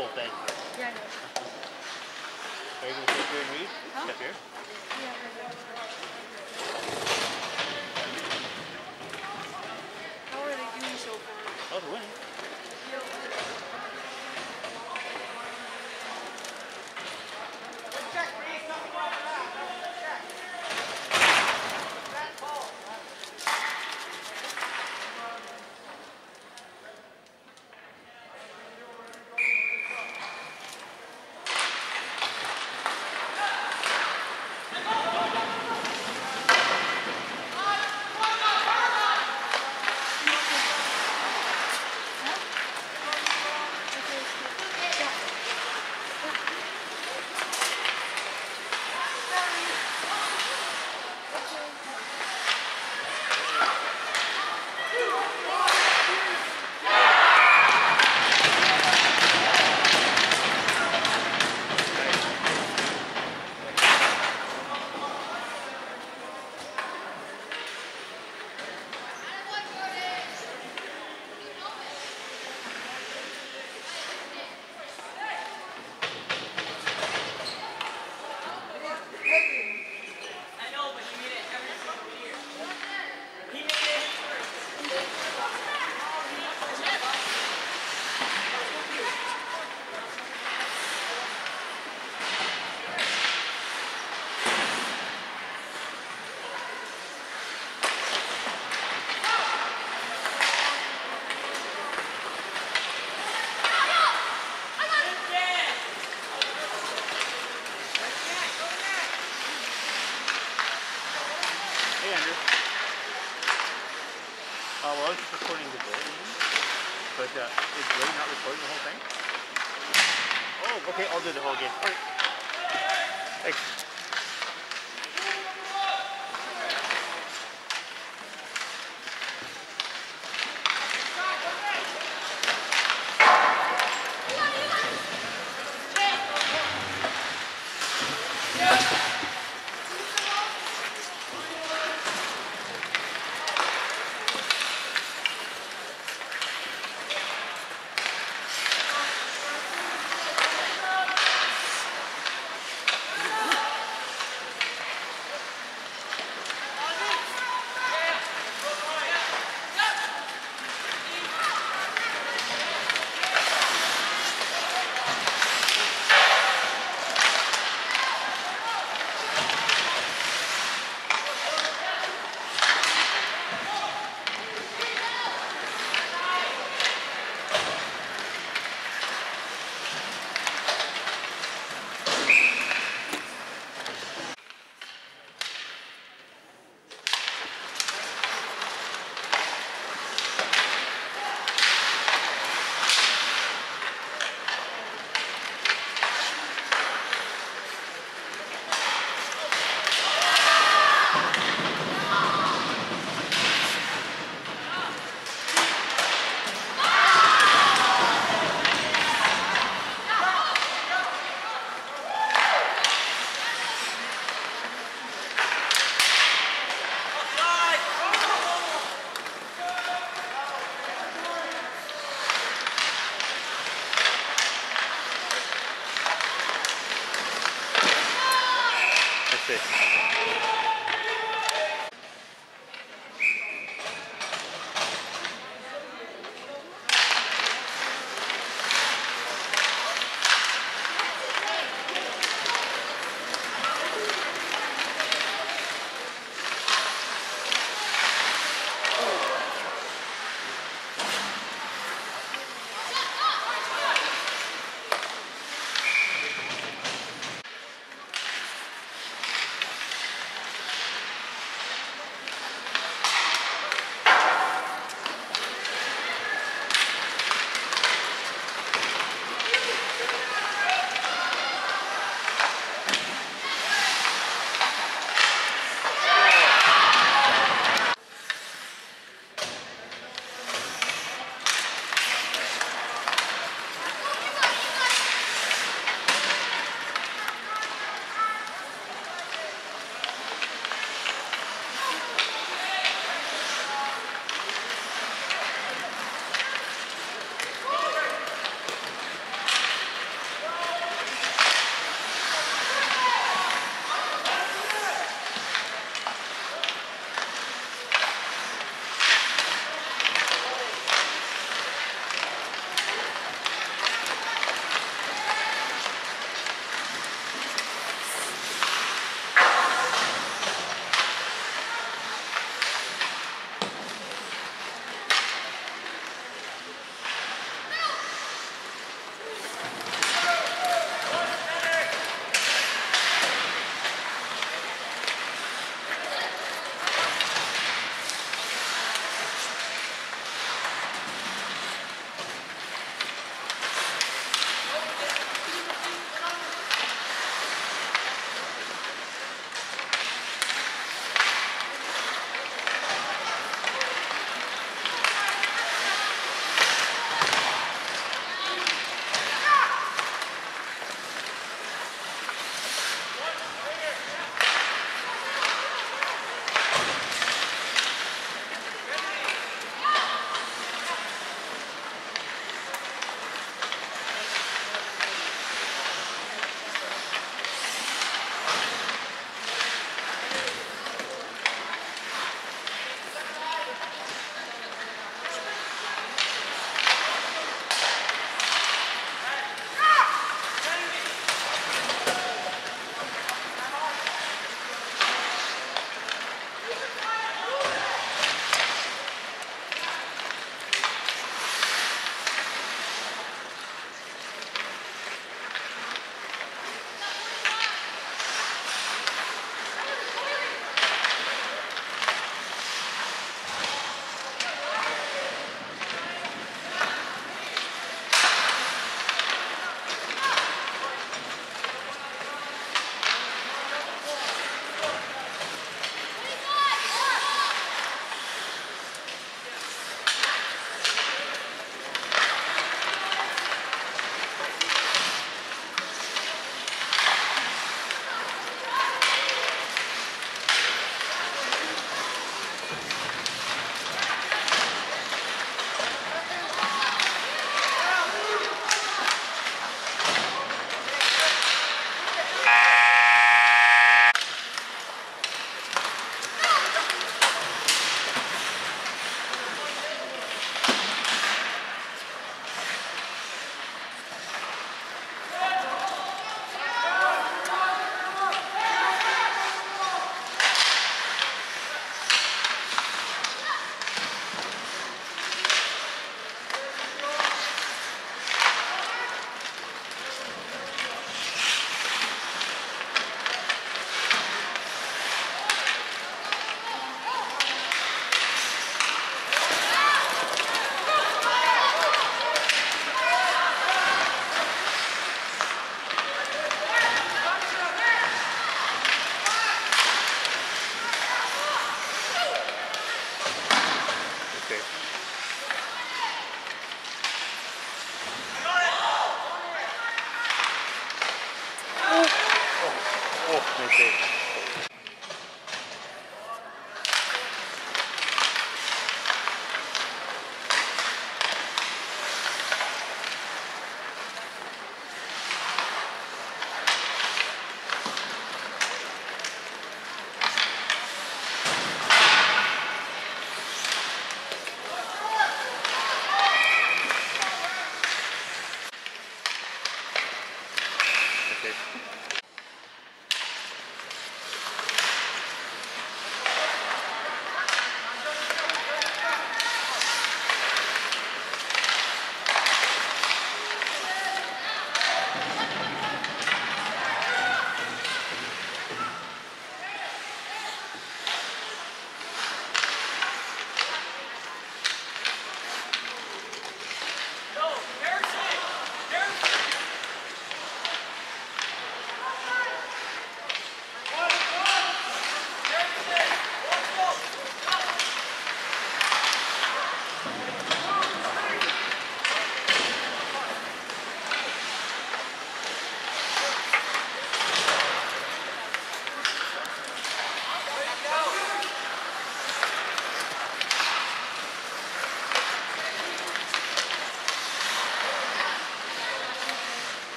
And full,